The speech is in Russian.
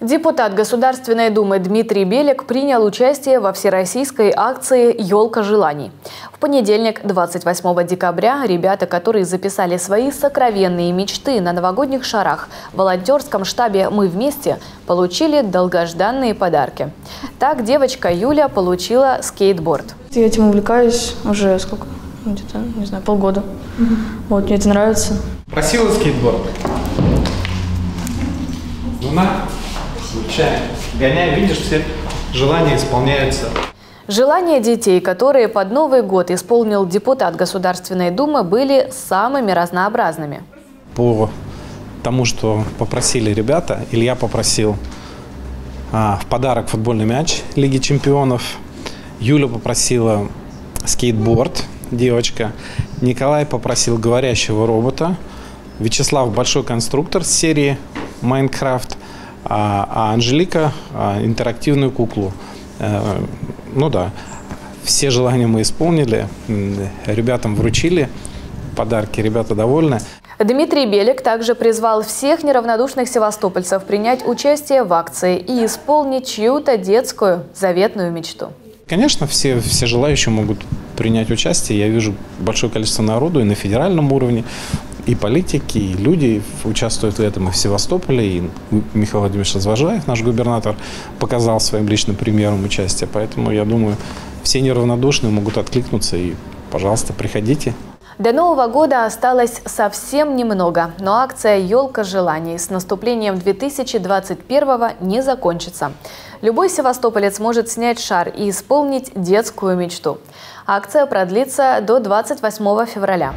Депутат Государственной Думы Дмитрий Белик принял участие во всероссийской акции «Елка желаний». В понедельник, 28 декабря, ребята, которые записали свои сокровенные мечты на новогодних шарах в волонтерском штабе «Мы вместе», получили долгожданные подарки. Так девочка Юля получила скейтборд. Я этим увлекаюсь уже сколько? Ну, где-то, не знаю, полгода. Вот, мне это нравится. Просила скейтборд? Ну на, включаем. Гоняем, видишь, все желания исполняются. Желания детей, которые под Новый год исполнил депутат Государственной Думы, были самыми разнообразными. По тому, что попросили ребята, Илья попросил а, в подарок футбольный мяч Лиги чемпионов, Юля попросила скейтборд, девочка, Николай попросил говорящего робота, Вячеслав большой конструктор с серии Майнкрафт, а, а Анжелика а, интерактивную куклу. Э, ну да, все желания мы исполнили, ребятам вручили подарки, ребята довольны. Дмитрий Белик также призвал всех неравнодушных севастопольцев принять участие в акции и исполнить чью-то детскую заветную мечту. Конечно, все, все желающие могут принять участие. Я вижу большое количество народу и на федеральном уровне и политики, и люди участвуют в этом и в Севастополе. И Михаил Владимирович Развожаев, наш губернатор, показал своим личным примером участие. Поэтому, я думаю, все неравнодушные могут откликнуться и, пожалуйста, приходите. До Нового года осталось совсем немного, но акция «Елка желаний» с наступлением 2021 не закончится. Любой севастополец может снять шар и исполнить детскую мечту. Акция продлится до 28 февраля.